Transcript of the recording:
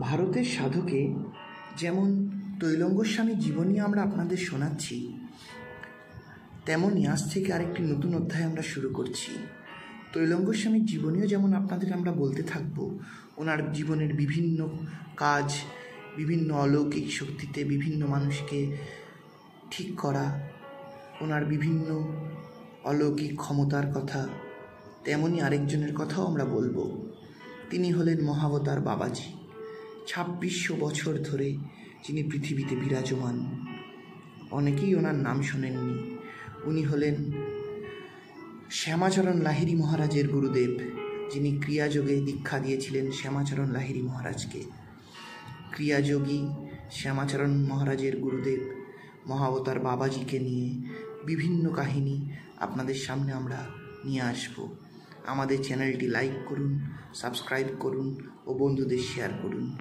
ভারতের সাধকে যেমন তৈলঙ্গস্বামীর জীবনী আমরা আপনাদের শোনাচ্ছি তেমনই আজ থেকে আরেকটি নতুন অধ্যায় আমরা শুরু করছি। তৈলঙ্গস্বামীর জীবনীও যেমন আপনাদের আমরা বলতে থাকব, ওনার জীবনের বিভিন্ন কাজ, বিভিন্ন অলৌকিক শক্তিতে বিভিন্ন মানুষকে ঠিক করা, ওনার বিভিন্ন অলৌকিক ক্ষমতার কথা তেমনই আরেকজনের কথাও আমরা বলব। তিনি হলেন মহাবতার বাবাজি। ছাব্বিশশো বছর ধরে যিনি পৃথিবীতে বিরাজমান। অনেকেই ওনার নাম শোনেননি। উনি হলেন শ্যামাচরণ লাহিড়ী মহারাজের গুরুদেব, যিনি ক্রিয়াযোগে দীক্ষা দিয়েছিলেন শ্যামাচরণ লাহিড়ী মহারাজকে। ক্রিয়াযোগী শ্যামাচরণ মহারাজের গুরুদেব, মহাবতার বাবাজিকে নিয়ে বিভিন্ন কাহিনী আপনাদের সামনে আমরা নিয়ে আসব। আমাদের চ্যানেলটি লাইক করুন সাবস্ক্রাইব করুন ও বন্ধুদের শেয়ার করুন।